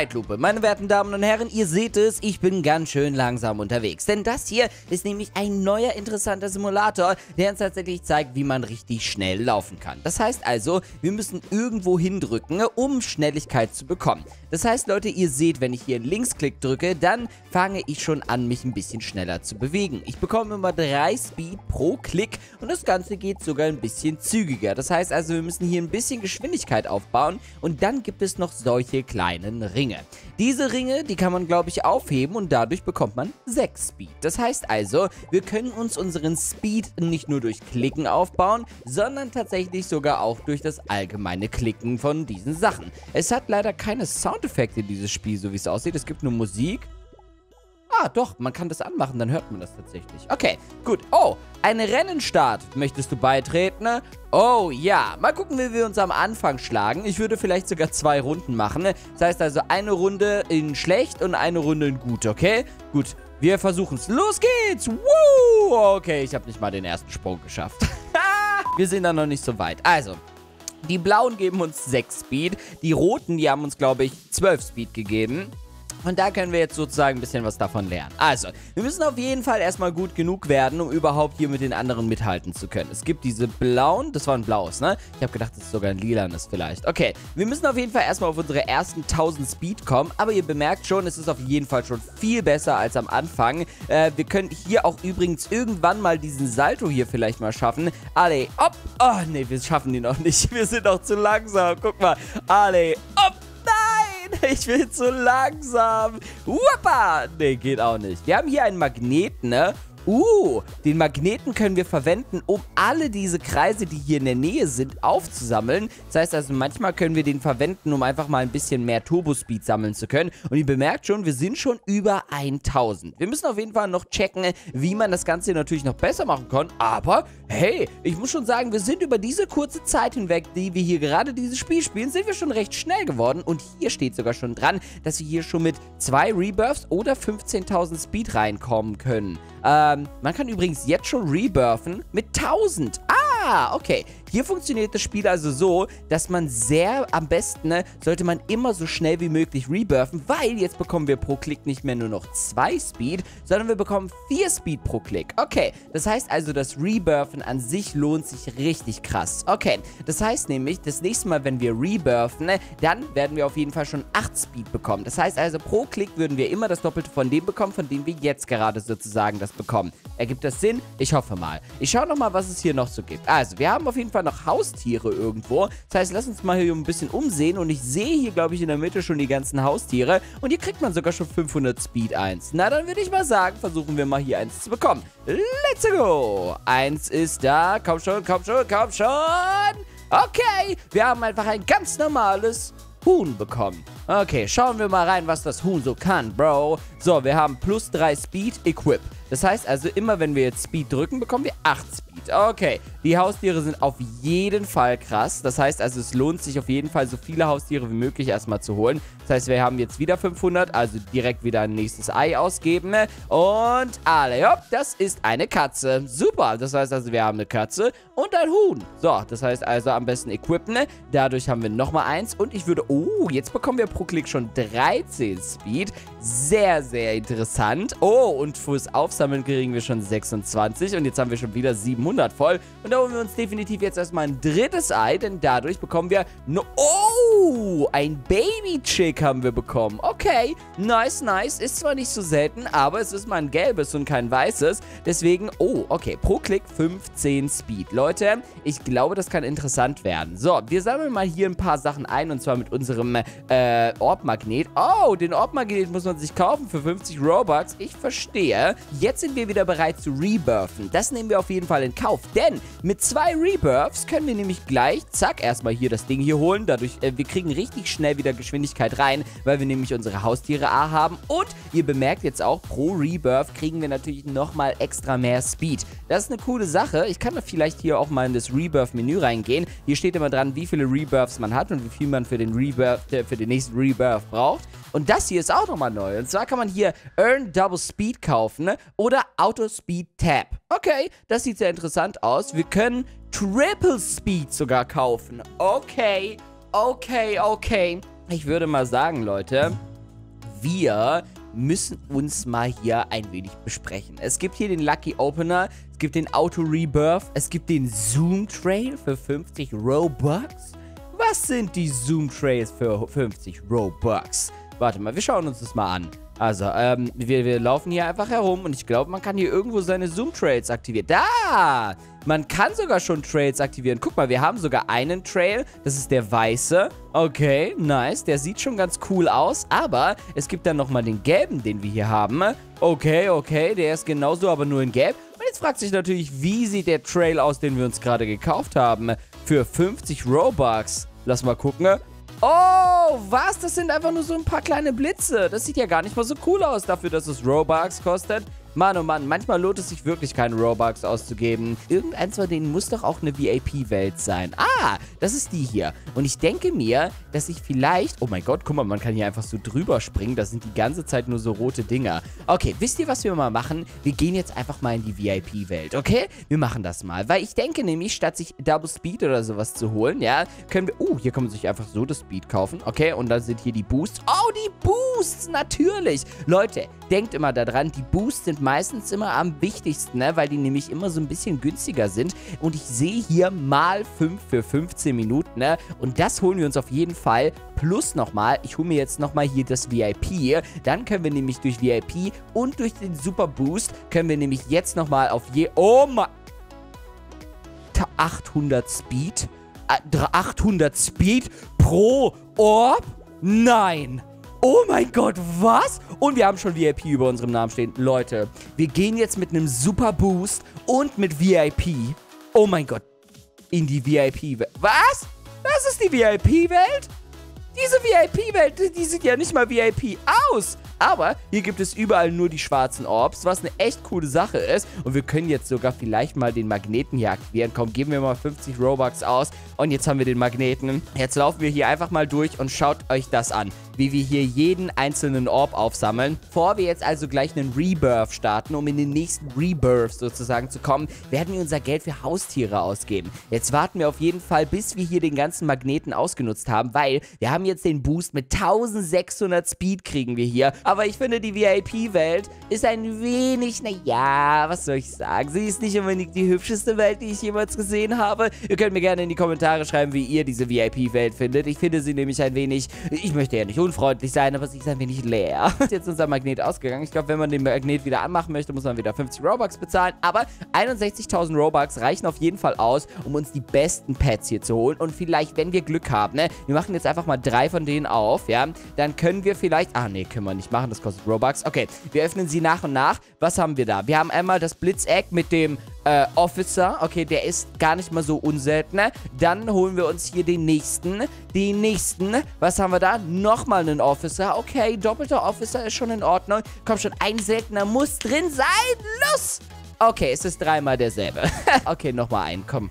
Zeitlupe. Meine werten Damen und Herren, ihr seht es, ich bin ganz schön langsam unterwegs. Denn das hier ist nämlich ein neuer interessanter Simulator, der uns tatsächlich zeigt, wie man richtig schnell laufen kann. Das heißt also, wir müssen irgendwo hindrücken, um Schnelligkeit zu bekommen. Das heißt, Leute, ihr seht, wenn ich hier Linksklick drücke, dann fange ich schon an, mich ein bisschen schneller zu bewegen. Ich bekomme immer 3 Speed pro Klick und das Ganze geht sogar ein bisschen zügiger. Das heißt also, wir müssen hier ein bisschen Geschwindigkeit aufbauen und dann gibt es noch solche kleinen Ringe. Diese Ringe, die kann man, glaube ich, aufheben und dadurch bekommt man 6 Speed. Das heißt also, wir können uns unseren Speed nicht nur durch Klicken aufbauen, sondern tatsächlich sogar auch durch das allgemeine Klicken von diesen Sachen. Es hat leider keine Soundeffekte, dieses Spiel, so wie es aussieht. Es gibt nur Musik Ah, doch, man kann das anmachen, dann hört man das tatsächlich. Okay, gut. Oh, ein Rennenstart. Möchtest du beitreten? Oh, ja. Mal gucken, wie wir uns am Anfang schlagen. Ich würde vielleicht sogar zwei Runden machen. Das heißt also eine Runde in schlecht und eine Runde in gut, okay? Gut, wir versuchen es. Los geht's! Woo! Okay, ich habe nicht mal den ersten Sprung geschafft. wir sind da noch nicht so weit. Also, die blauen geben uns 6 Speed. Die roten, die haben uns, glaube ich, 12 Speed gegeben. Und da können wir jetzt sozusagen ein bisschen was davon lernen. Also, wir müssen auf jeden Fall erstmal gut genug werden, um überhaupt hier mit den anderen mithalten zu können. Es gibt diese blauen, das war ein blaues, ne? Ich habe gedacht, das ist sogar ein lilanes vielleicht. Okay, wir müssen auf jeden Fall erstmal auf unsere ersten 1000 Speed kommen. Aber ihr bemerkt schon, es ist auf jeden Fall schon viel besser als am Anfang. Äh, wir können hier auch übrigens irgendwann mal diesen Salto hier vielleicht mal schaffen. Alle, op! Oh, nee, wir schaffen die noch nicht. Wir sind noch zu langsam. Guck mal. Alle, op! Ich bin zu langsam. Wuppa! Nee, geht auch nicht. Wir haben hier einen Magneten, ne? Uh, den Magneten können wir verwenden, um alle diese Kreise, die hier in der Nähe sind, aufzusammeln. Das heißt also, manchmal können wir den verwenden, um einfach mal ein bisschen mehr Turbospeed sammeln zu können. Und ihr bemerkt schon, wir sind schon über 1000. Wir müssen auf jeden Fall noch checken, wie man das Ganze natürlich noch besser machen kann. Aber, hey, ich muss schon sagen, wir sind über diese kurze Zeit hinweg, die wir hier gerade dieses Spiel spielen, sind wir schon recht schnell geworden. Und hier steht sogar schon dran, dass wir hier schon mit zwei Rebirths oder 15.000 Speed reinkommen können. Ähm, man kann übrigens jetzt schon rebirthen mit 1000. Ah, okay. Hier funktioniert das Spiel also so, dass man sehr, am besten, ne, sollte man immer so schnell wie möglich rebirthen, weil jetzt bekommen wir pro Klick nicht mehr nur noch 2 Speed, sondern wir bekommen 4 Speed pro Klick. Okay, das heißt also, das Rebirthen an sich lohnt sich richtig krass. Okay, das heißt nämlich, das nächste Mal, wenn wir rebirthen, ne, dann werden wir auf jeden Fall schon 8 Speed bekommen. Das heißt also, pro Klick würden wir immer das Doppelte von dem bekommen, von dem wir jetzt gerade sozusagen das bekommen. Ergibt das Sinn? Ich hoffe mal. Ich schaue nochmal, was es hier noch so gibt. Also, wir haben auf jeden Fall noch Haustiere irgendwo. Das heißt, lass uns mal hier ein bisschen umsehen. Und ich sehe hier, glaube ich, in der Mitte schon die ganzen Haustiere. Und hier kriegt man sogar schon 500 Speed 1. Na, dann würde ich mal sagen, versuchen wir mal hier eins zu bekommen. Let's go! Eins ist da. Komm schon, komm schon, komm schon. Okay, wir haben einfach ein ganz normales Huhn bekommen. Okay, schauen wir mal rein, was das Huhn so kann, Bro. So, wir haben plus 3 Speed Equip. Das heißt also, immer wenn wir jetzt Speed drücken, bekommen wir 8 Speed. Okay, die Haustiere sind auf jeden Fall krass. Das heißt also, es lohnt sich auf jeden Fall, so viele Haustiere wie möglich erstmal zu holen. Das heißt, wir haben jetzt wieder 500, also direkt wieder ein nächstes Ei ausgeben. Und alle, hopp, das ist eine Katze. Super, das heißt also, wir haben eine Katze und ein Huhn. So, das heißt also, am besten equippen. Dadurch haben wir nochmal eins und ich würde, oh, jetzt bekommen wir pro Klick schon 13 Speed. Sehr, sehr interessant. Oh, und fürs Aufsammeln kriegen wir schon 26 und jetzt haben wir schon wieder 700 voll. Und da holen wir uns definitiv jetzt erstmal ein drittes Ei, denn dadurch bekommen wir, no oh, ein Baby-Chick haben wir bekommen. Okay, nice, nice. Ist zwar nicht so selten, aber es ist mal ein gelbes und kein weißes. Deswegen, oh, okay, pro Klick 15 Speed. Leute, ich glaube, das kann interessant werden. So, wir sammeln mal hier ein paar Sachen ein und zwar mit unserem äh, Orbmagnet. Oh, den Orbmagnet muss man sich kaufen für 50 Robux. Ich verstehe. Jetzt sind wir wieder bereit zu rebirthen. Das nehmen wir auf jeden Fall in Kauf, denn mit zwei Rebirths können wir nämlich gleich, zack, erstmal hier das Ding hier holen. Dadurch, äh, wir kriegen richtig schnell wieder Geschwindigkeit rein weil wir nämlich unsere Haustiere A haben. Und ihr bemerkt jetzt auch, pro Rebirth kriegen wir natürlich nochmal extra mehr Speed. Das ist eine coole Sache. Ich kann da vielleicht hier auch mal in das Rebirth-Menü reingehen. Hier steht immer dran, wie viele Rebirths man hat und wie viel man für den, Rebirth, äh, für den nächsten Rebirth braucht. Und das hier ist auch nochmal neu. Und zwar kann man hier Earn Double Speed kaufen oder Auto Speed Tab. Okay, das sieht sehr interessant aus. Wir können Triple Speed sogar kaufen. Okay, okay, okay. Ich würde mal sagen, Leute, wir müssen uns mal hier ein wenig besprechen. Es gibt hier den Lucky Opener, es gibt den Auto Rebirth, es gibt den Zoom Trail für 50 Robux. Was sind die Zoom Trails für 50 Robux? Warte mal, wir schauen uns das mal an. Also, ähm, wir, wir laufen hier einfach herum und ich glaube, man kann hier irgendwo seine Zoom-Trails aktivieren. Da! Man kann sogar schon Trails aktivieren. Guck mal, wir haben sogar einen Trail. Das ist der weiße. Okay, nice. Der sieht schon ganz cool aus. Aber es gibt dann nochmal den gelben, den wir hier haben. Okay, okay. Der ist genauso, aber nur in gelb. Und jetzt fragt sich natürlich, wie sieht der Trail aus, den wir uns gerade gekauft haben? Für 50 Robux. Lass mal gucken. Oh, was? Das sind einfach nur so ein paar kleine Blitze. Das sieht ja gar nicht mal so cool aus dafür, dass es Robux kostet. Mann, oh Mann, manchmal lohnt es sich wirklich, keinen Robux auszugeben. Irgendeins von denen muss doch auch eine VIP-Welt sein. Ah, das ist die hier. Und ich denke mir, dass ich vielleicht... Oh mein Gott, guck mal, man kann hier einfach so drüber springen. Das sind die ganze Zeit nur so rote Dinger. Okay, wisst ihr, was wir mal machen? Wir gehen jetzt einfach mal in die VIP-Welt, okay? Wir machen das mal, weil ich denke nämlich, statt sich Double Speed oder sowas zu holen, ja, können wir... Oh, hier kann man sich einfach so das Speed kaufen, okay? Und dann sind hier die Boosts. Oh, die Boosts, natürlich. Leute, denkt immer daran, die Boosts sind meistens immer am wichtigsten, ne? weil die nämlich immer so ein bisschen günstiger sind. Und ich sehe hier mal 5 für 15 Minuten. Ne? Und das holen wir uns auf jeden Fall. Plus nochmal, ich hole mir jetzt nochmal hier das VIP. Dann können wir nämlich durch VIP und durch den Super Boost, können wir nämlich jetzt nochmal auf je... Oh mein... 800 Speed? 800 Speed pro Orb? Nein! Oh mein Gott, was? Und wir haben schon VIP über unserem Namen stehen. Leute, wir gehen jetzt mit einem Super Boost und mit VIP. Oh mein Gott. In die VIP-Welt. Was? Das ist die VIP-Welt? Diese VIP-Welt, die sieht ja nicht mal VIP aus. Aber hier gibt es überall nur die schwarzen Orbs, was eine echt coole Sache ist. Und wir können jetzt sogar vielleicht mal den Magneten hier aktivieren. Komm, geben wir mal 50 Robux aus. Und jetzt haben wir den Magneten. Jetzt laufen wir hier einfach mal durch und schaut euch das an wie wir hier jeden einzelnen Orb aufsammeln. Bevor wir jetzt also gleich einen Rebirth starten, um in den nächsten Rebirth sozusagen zu kommen, werden wir unser Geld für Haustiere ausgeben. Jetzt warten wir auf jeden Fall, bis wir hier den ganzen Magneten ausgenutzt haben, weil wir haben jetzt den Boost mit 1600 Speed kriegen wir hier. Aber ich finde, die VIP-Welt ist ein wenig, naja, was soll ich sagen? Sie ist nicht unbedingt die hübscheste Welt, die ich jemals gesehen habe. Ihr könnt mir gerne in die Kommentare schreiben, wie ihr diese VIP-Welt findet. Ich finde sie nämlich ein wenig, ich möchte ja nicht unfreundlich sein, aber sie ist ein wenig leer. ist jetzt unser Magnet ausgegangen. Ich glaube, wenn man den Magnet wieder anmachen möchte, muss man wieder 50 Robux bezahlen. Aber 61.000 Robux reichen auf jeden Fall aus, um uns die besten Pets hier zu holen. Und vielleicht, wenn wir Glück haben, ne, wir machen jetzt einfach mal drei von denen auf, ja, dann können wir vielleicht, ah, nee, können wir nicht machen, das kostet Robux. Okay, wir öffnen sie nach und nach. Was haben wir da? Wir haben einmal das Blitzeck mit dem äh, Officer. Okay, der ist gar nicht mal so unselten. Ne? Dann holen wir uns hier den nächsten. Den nächsten. Was haben wir da? Nochmal einen Officer. Okay, doppelter Officer ist schon in Ordnung. Komm schon, ein seltener muss drin sein. Los! Okay, es ist dreimal derselbe. okay, nochmal einen. Komm.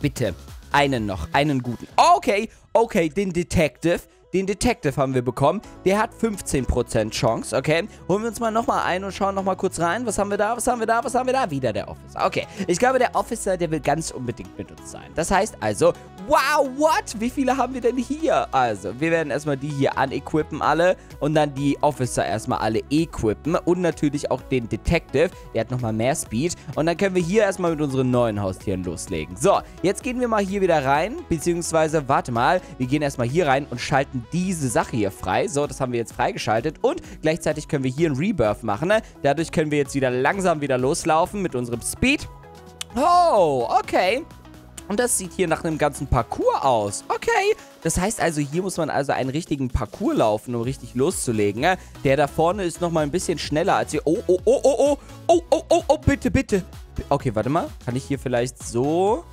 Bitte. Einen noch. Einen guten. Okay, okay, den Detective. Den Detective haben wir bekommen. Der hat 15% Chance, okay? Holen wir uns mal nochmal ein und schauen nochmal kurz rein. Was haben wir da? Was haben wir da? Was haben wir da? Wieder der Officer. Okay, ich glaube, der Officer, der will ganz unbedingt mit uns sein. Das heißt also, wow, what? Wie viele haben wir denn hier? Also, wir werden erstmal die hier anequippen alle und dann die Officer erstmal alle equippen und natürlich auch den Detective. Der hat nochmal mehr Speed und dann können wir hier erstmal mit unseren neuen Haustieren loslegen. So, jetzt gehen wir mal hier wieder rein, beziehungsweise, warte mal, wir gehen erstmal hier rein und schalten diese Sache hier frei. So, das haben wir jetzt freigeschaltet. Und gleichzeitig können wir hier ein Rebirth machen. Ne? Dadurch können wir jetzt wieder langsam wieder loslaufen mit unserem Speed. Oh, okay. Und das sieht hier nach einem ganzen Parcours aus. Okay. Das heißt also, hier muss man also einen richtigen Parcours laufen, um richtig loszulegen. Ne? Der da vorne ist nochmal ein bisschen schneller als hier. Oh, oh, oh, oh, oh. Oh, oh, oh, oh, bitte, bitte. Okay, warte mal. Kann ich hier vielleicht so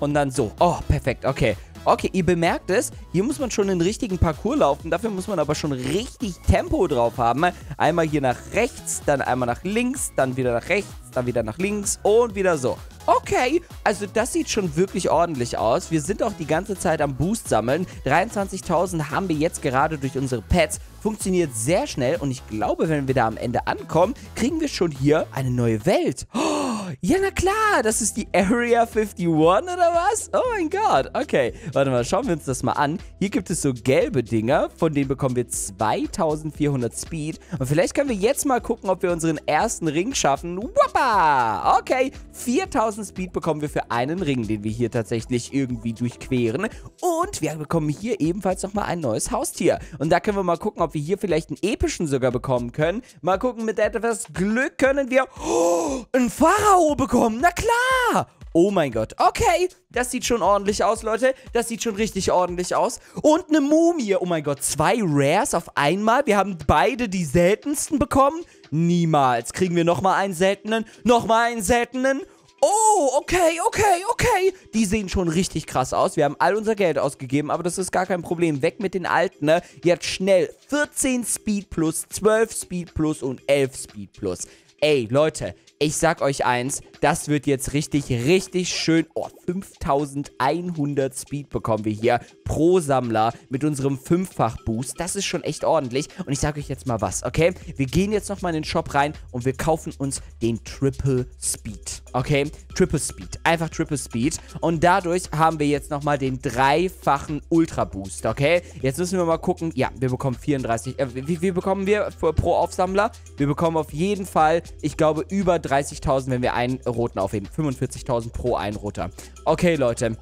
und dann so. Oh, perfekt. Okay. Okay, ihr bemerkt es, hier muss man schon einen richtigen Parcours laufen. Dafür muss man aber schon richtig Tempo drauf haben. Einmal hier nach rechts, dann einmal nach links, dann wieder nach rechts, dann wieder nach links und wieder so. Okay, also das sieht schon wirklich ordentlich aus. Wir sind auch die ganze Zeit am Boost sammeln. 23.000 haben wir jetzt gerade durch unsere Pets. Funktioniert sehr schnell und ich glaube, wenn wir da am Ende ankommen, kriegen wir schon hier eine neue Welt. Oh, Ja, na klar, das ist die Area 51 oder was? Oh mein Gott, okay. Warte mal, schauen wir uns das mal an. Hier gibt es so gelbe Dinger, von denen bekommen wir 2400 Speed. Und vielleicht können wir jetzt mal gucken, ob wir unseren ersten Ring schaffen. Wappa! Okay, 4000 Speed bekommen wir für einen Ring, den wir hier tatsächlich irgendwie durchqueren. Und wir bekommen hier ebenfalls nochmal ein neues Haustier. Und da können wir mal gucken, ob wir hier vielleicht einen epischen sogar bekommen können. Mal gucken, mit etwas Glück können wir... Oh, ein Pharao bekommen. Na klar. Oh mein Gott. Okay, das sieht schon ordentlich aus, Leute. Das sieht schon richtig ordentlich aus. Und eine Mumie. Oh mein Gott, zwei Rares auf einmal. Wir haben beide die seltensten bekommen. Niemals. Kriegen wir nochmal einen seltenen, nochmal einen seltenen. Oh, okay, okay, okay. Die sehen schon richtig krass aus. Wir haben all unser Geld ausgegeben, aber das ist gar kein Problem. Weg mit den alten, ne? Jetzt schnell 14 Speed plus, 12 Speed plus und 11 Speed plus. Ey, Leute, ich sag euch eins, das wird jetzt richtig, richtig schön. Oh, 5100 Speed bekommen wir hier pro Sammler mit unserem Fünffach-Boost. Das ist schon echt ordentlich. Und ich sag euch jetzt mal was, okay? Wir gehen jetzt nochmal in den Shop rein und wir kaufen uns den Triple Speed, okay? Triple Speed, einfach Triple Speed. Und dadurch haben wir jetzt nochmal den dreifachen Ultra-Boost, okay? Jetzt müssen wir mal gucken. Ja, wir bekommen 34. Äh, wie viel bekommen wir pro Aufsammler? Wir bekommen auf jeden Fall, ich glaube, über 30.000, wenn wir einen roten aufheben. 45.000 pro einen roter. Okay, Leute.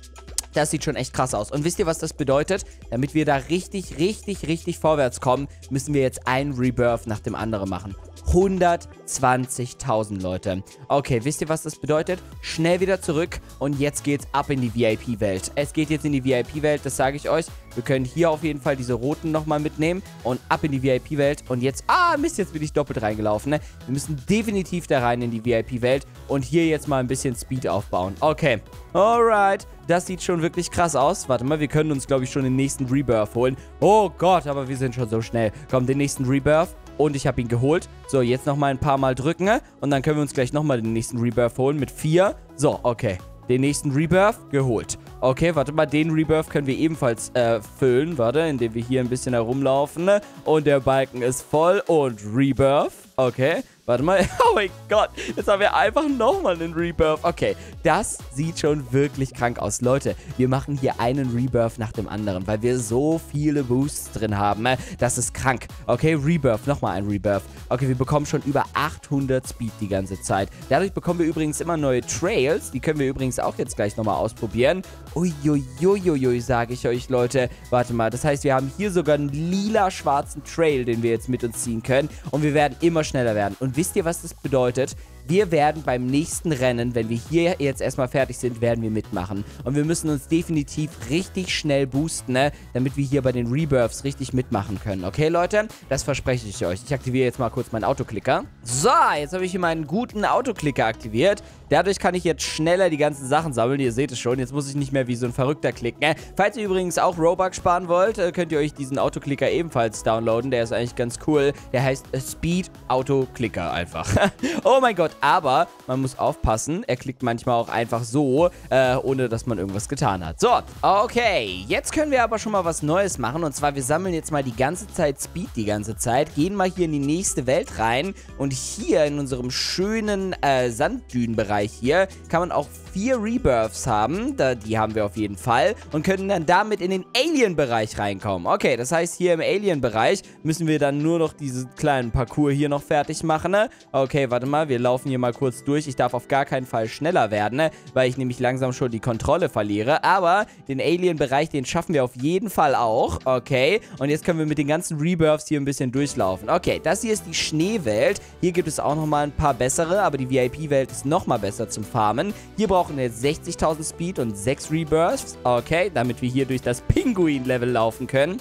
Das sieht schon echt krass aus. Und wisst ihr, was das bedeutet? Damit wir da richtig, richtig, richtig vorwärts kommen, müssen wir jetzt einen Rebirth nach dem anderen machen. 120.000 Leute. Okay, wisst ihr, was das bedeutet? Schnell wieder zurück und jetzt geht's ab in die VIP-Welt. Es geht jetzt in die VIP-Welt, das sage ich euch. Wir können hier auf jeden Fall diese roten nochmal mitnehmen und ab in die VIP-Welt. Und jetzt, ah Mist, jetzt bin ich doppelt reingelaufen. Ne? Wir müssen definitiv da rein in die VIP-Welt und hier jetzt mal ein bisschen Speed aufbauen. Okay, alright. Das sieht schon wirklich krass aus. Warte mal, wir können uns, glaube ich, schon den nächsten Rebirth holen. Oh Gott, aber wir sind schon so schnell. Komm, den nächsten Rebirth. Und ich habe ihn geholt. So, jetzt nochmal ein paar Mal drücken. Ne? Und dann können wir uns gleich nochmal den nächsten Rebirth holen mit vier. So, okay. Den nächsten Rebirth geholt. Okay, warte mal, den Rebirth können wir ebenfalls äh, füllen. Warte, indem wir hier ein bisschen herumlaufen. Ne? Und der Balken ist voll. Und Rebirth. Okay. Warte mal. Oh mein Gott. Jetzt haben wir einfach nochmal einen Rebirth. Okay, das sieht schon wirklich krank aus. Leute, wir machen hier einen Rebirth nach dem anderen, weil wir so viele Boosts drin haben. Ne? Das ist krank. Okay, Rebirth. Nochmal ein Rebirth. Okay, wir bekommen schon über 800 Speed die ganze Zeit. Dadurch bekommen wir übrigens immer neue Trails. Die können wir übrigens auch jetzt gleich nochmal ausprobieren. Uiuiuiui, sage ich euch, Leute. Warte mal, das heißt, wir haben hier sogar einen lila-schwarzen Trail, den wir jetzt mit uns ziehen können. Und wir werden immer schneller werden. Und wisst ihr, was das bedeutet? Wir werden beim nächsten Rennen, wenn wir hier jetzt erstmal fertig sind, werden wir mitmachen. Und wir müssen uns definitiv richtig schnell boosten, ne? damit wir hier bei den Rebirths richtig mitmachen können. Okay, Leute? Das verspreche ich euch. Ich aktiviere jetzt mal kurz meinen Autoklicker. So, jetzt habe ich hier meinen guten Autoklicker aktiviert. Dadurch kann ich jetzt schneller die ganzen Sachen sammeln. Ihr seht es schon. Jetzt muss ich nicht mehr wie so ein Verrückter klicken. Ne? Falls ihr übrigens auch Robux sparen wollt, äh, könnt ihr euch diesen Autoklicker ebenfalls downloaden. Der ist eigentlich ganz cool. Der heißt Speed Autoklicker einfach. oh mein Gott, aber man muss aufpassen, er klickt manchmal auch einfach so, äh, ohne dass man irgendwas getan hat. So, okay, jetzt können wir aber schon mal was Neues machen und zwar wir sammeln jetzt mal die ganze Zeit Speed die ganze Zeit, gehen mal hier in die nächste Welt rein und hier in unserem schönen äh, Sanddünenbereich hier kann man auch vier Rebirths haben, da, die haben wir auf jeden Fall und können dann damit in den Alien-Bereich reinkommen. Okay, das heißt hier im Alien-Bereich müssen wir dann nur noch diesen kleinen Parcours hier noch fertig machen, ne? Okay, warte mal, wir laufen hier mal kurz durch. Ich darf auf gar keinen Fall schneller werden, ne? weil ich nämlich langsam schon die Kontrolle verliere, aber den Alien-Bereich, den schaffen wir auf jeden Fall auch, okay? Und jetzt können wir mit den ganzen Rebirths hier ein bisschen durchlaufen. Okay, das hier ist die Schneewelt. Hier gibt es auch nochmal ein paar bessere, aber die VIP-Welt ist nochmal besser zum Farmen. Hier brauchen wir jetzt 60.000 Speed und 6 Rebirths, okay? Damit wir hier durch das Pinguin-Level laufen können.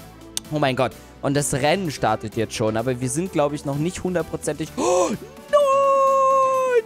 Oh mein Gott. Und das Rennen startet jetzt schon, aber wir sind, glaube ich, noch nicht hundertprozentig... Oh,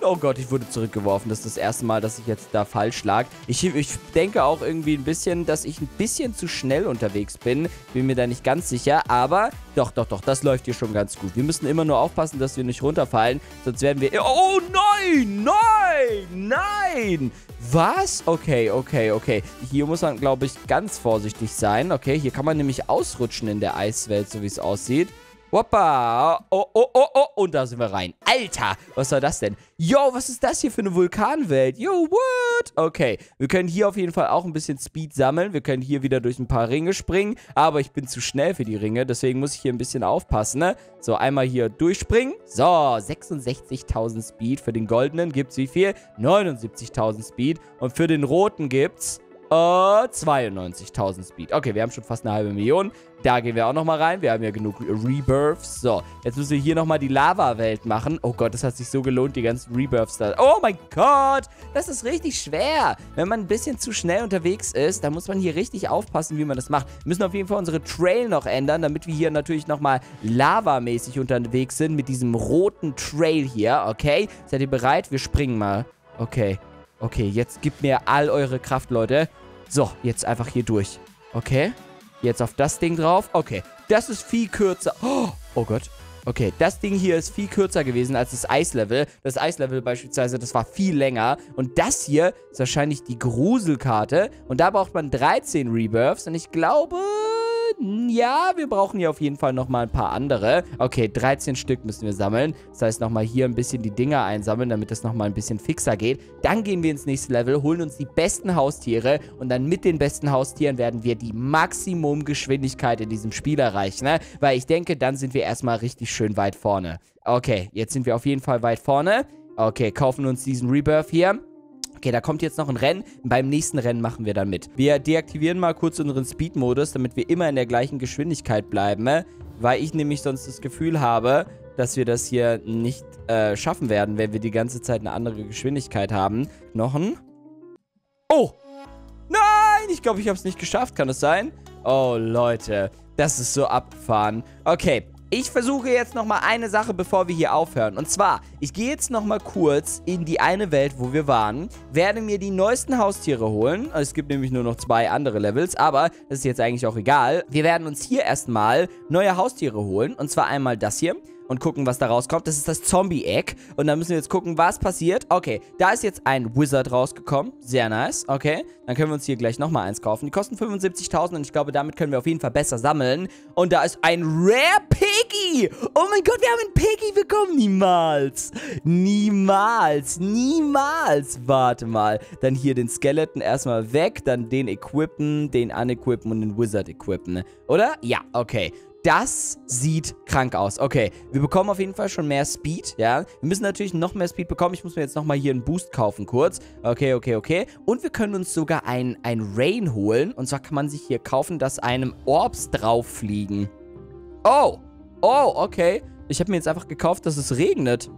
Oh Gott, ich wurde zurückgeworfen. Das ist das erste Mal, dass ich jetzt da falsch lag. Ich, ich denke auch irgendwie ein bisschen, dass ich ein bisschen zu schnell unterwegs bin. Bin mir da nicht ganz sicher. Aber doch, doch, doch, das läuft hier schon ganz gut. Wir müssen immer nur aufpassen, dass wir nicht runterfallen. Sonst werden wir... Oh nein, nein, nein. Was? Okay, okay, okay. Hier muss man, glaube ich, ganz vorsichtig sein. Okay, hier kann man nämlich ausrutschen in der Eiswelt, so wie es aussieht. Hoppa. Oh, oh, oh, oh. Und da sind wir rein. Alter, was war das denn? Yo, was ist das hier für eine Vulkanwelt? Yo, what? Okay, wir können hier auf jeden Fall auch ein bisschen Speed sammeln. Wir können hier wieder durch ein paar Ringe springen. Aber ich bin zu schnell für die Ringe. Deswegen muss ich hier ein bisschen aufpassen, ne? So, einmal hier durchspringen. So, 66.000 Speed. Für den goldenen gibt's wie viel? 79.000 Speed. Und für den roten gibt's äh, 92.000 Speed. Okay, wir haben schon fast eine halbe Million. Da gehen wir auch nochmal rein. Wir haben ja genug Rebirths. So, jetzt müssen wir hier nochmal die Lava-Welt machen. Oh Gott, das hat sich so gelohnt, die ganzen Rebirths da. Oh mein Gott, das ist richtig schwer. Wenn man ein bisschen zu schnell unterwegs ist, dann muss man hier richtig aufpassen, wie man das macht. Wir müssen auf jeden Fall unsere Trail noch ändern, damit wir hier natürlich nochmal lavamäßig unterwegs sind mit diesem roten Trail hier, okay? Seid ihr bereit? Wir springen mal. Okay. Okay, jetzt gebt mir all eure Kraft, Leute. So, jetzt einfach hier durch. Okay. Jetzt auf das Ding drauf. Okay, das ist viel kürzer. Oh, oh Gott. Okay, das Ding hier ist viel kürzer gewesen als das Eislevel. Das Eislevel beispielsweise, das war viel länger. Und das hier ist wahrscheinlich die Gruselkarte. Und da braucht man 13 Rebirths. Und ich glaube, ja, wir brauchen hier auf jeden Fall nochmal ein paar andere. Okay, 13 Stück müssen wir sammeln. Das heißt, nochmal hier ein bisschen die Dinger einsammeln, damit das nochmal ein bisschen fixer geht. Dann gehen wir ins nächste Level, holen uns die besten Haustiere und dann mit den besten Haustieren werden wir die Maximumgeschwindigkeit in diesem Spiel erreichen, ne? Weil ich denke, dann sind wir erstmal richtig schön weit vorne. Okay, jetzt sind wir auf jeden Fall weit vorne. Okay, kaufen uns diesen Rebirth hier. Okay, da kommt jetzt noch ein Rennen. Beim nächsten Rennen machen wir dann mit. Wir deaktivieren mal kurz unseren Speed-Modus, damit wir immer in der gleichen Geschwindigkeit bleiben. Ne? Weil ich nämlich sonst das Gefühl habe, dass wir das hier nicht äh, schaffen werden, wenn wir die ganze Zeit eine andere Geschwindigkeit haben. Noch ein... Oh! Nein! Ich glaube, ich habe es nicht geschafft. Kann es sein? Oh, Leute. Das ist so abgefahren. Okay, ich versuche jetzt nochmal eine Sache, bevor wir hier aufhören. Und zwar, ich gehe jetzt nochmal kurz in die eine Welt, wo wir waren, werde mir die neuesten Haustiere holen. Es gibt nämlich nur noch zwei andere Levels, aber das ist jetzt eigentlich auch egal. Wir werden uns hier erstmal neue Haustiere holen. Und zwar einmal das hier und gucken, was da rauskommt. Das ist das Zombie-Egg. Und dann müssen wir jetzt gucken, was passiert. Okay, da ist jetzt ein Wizard rausgekommen. Sehr nice. Okay, dann können wir uns hier gleich nochmal eins kaufen. Die kosten 75.000 und ich glaube, damit können wir auf jeden Fall besser sammeln. Und da ist ein Rare Piggy. Oh mein Gott, wir haben einen Piggy bekommen. Niemals. Niemals. Niemals. Warte mal. Dann hier den Skeleton erstmal weg. Dann den equippen, den unequippen und den Wizard equippen. Oder? Ja, okay. Das sieht krank aus. Okay, wir bekommen auf jeden Fall schon mehr Speed, ja. Wir müssen natürlich noch mehr Speed bekommen. Ich muss mir jetzt nochmal hier einen Boost kaufen kurz. Okay, okay, okay. Und wir können uns sogar ein, ein Rain holen. Und zwar kann man sich hier kaufen, dass einem Orbs drauf fliegen. Oh, oh, okay. Ich habe mir jetzt einfach gekauft, dass es regnet.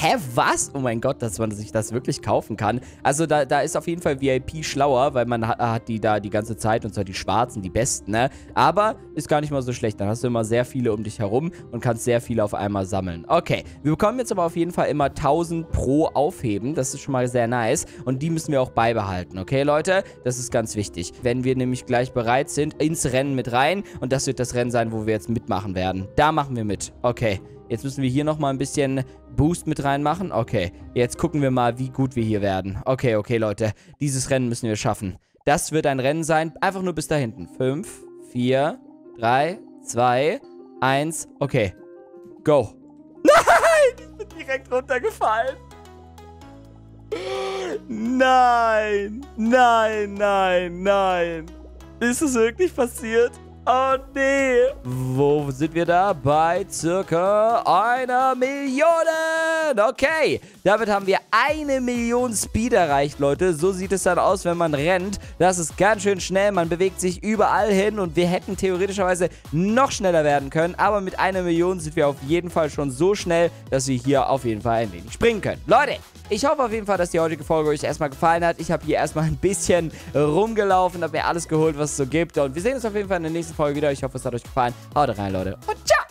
Hä, was? Oh mein Gott, dass man sich das wirklich kaufen kann. Also da, da ist auf jeden Fall VIP schlauer, weil man hat, hat die da die ganze Zeit und zwar die Schwarzen, die Besten, ne? Aber ist gar nicht mal so schlecht. Dann hast du immer sehr viele um dich herum und kannst sehr viele auf einmal sammeln. Okay, wir bekommen jetzt aber auf jeden Fall immer 1000 pro Aufheben. Das ist schon mal sehr nice. Und die müssen wir auch beibehalten, okay, Leute? Das ist ganz wichtig. Wenn wir nämlich gleich bereit sind, ins Rennen mit rein. Und das wird das Rennen sein, wo wir jetzt mitmachen werden. Da machen wir mit. Okay. Jetzt müssen wir hier nochmal ein bisschen Boost mit reinmachen. Okay, jetzt gucken wir mal, wie gut wir hier werden. Okay, okay, Leute. Dieses Rennen müssen wir schaffen. Das wird ein Rennen sein. Einfach nur bis da hinten. Fünf, vier, drei, zwei, eins. Okay. Go. Nein! Ich bin direkt runtergefallen. Nein! Nein, nein, nein. Ist es wirklich passiert? Oh nee. Wo sind wir da? Bei circa einer Million. Okay. Damit haben wir eine Million Speed erreicht, Leute. So sieht es dann aus, wenn man rennt. Das ist ganz schön schnell. Man bewegt sich überall hin und wir hätten theoretischerweise noch schneller werden können. Aber mit einer Million sind wir auf jeden Fall schon so schnell, dass wir hier auf jeden Fall ein wenig springen können. Leute, ich hoffe auf jeden Fall, dass die heutige Folge euch erstmal gefallen hat. Ich habe hier erstmal ein bisschen rumgelaufen, habe mir alles geholt, was es so gibt. Und wir sehen uns auf jeden Fall in der nächsten Folge wieder. Ich hoffe, es hat euch gefallen. Haut rein, Leute. Und ciao!